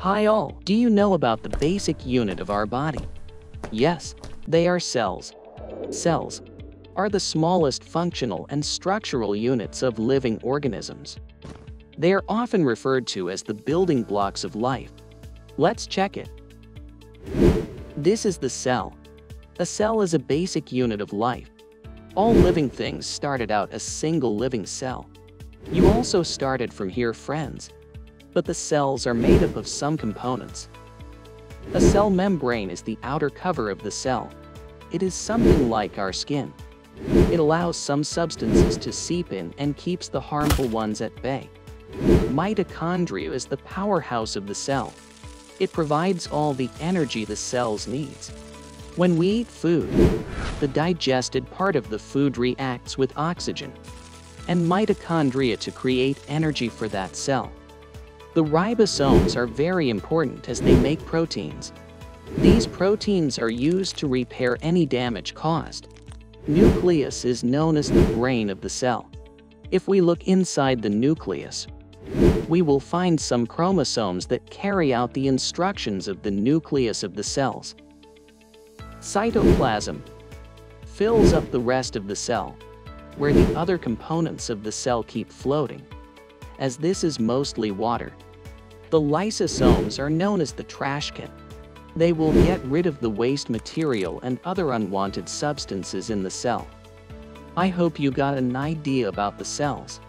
Hi all, do you know about the basic unit of our body? Yes, they are cells. Cells are the smallest functional and structural units of living organisms. They are often referred to as the building blocks of life. Let's check it. This is the cell. A cell is a basic unit of life. All living things started out a single living cell. You also started from here friends but the cells are made up of some components. A cell membrane is the outer cover of the cell. It is something like our skin. It allows some substances to seep in and keeps the harmful ones at bay. Mitochondria is the powerhouse of the cell. It provides all the energy the cells needs. When we eat food, the digested part of the food reacts with oxygen and mitochondria to create energy for that cell. The ribosomes are very important as they make proteins. These proteins are used to repair any damage caused. Nucleus is known as the brain of the cell. If we look inside the nucleus, we will find some chromosomes that carry out the instructions of the nucleus of the cells. Cytoplasm fills up the rest of the cell, where the other components of the cell keep floating as this is mostly water. The lysosomes are known as the trash can. They will get rid of the waste material and other unwanted substances in the cell. I hope you got an idea about the cells.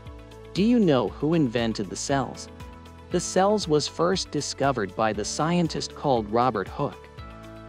Do you know who invented the cells? The cells was first discovered by the scientist called Robert Hooke.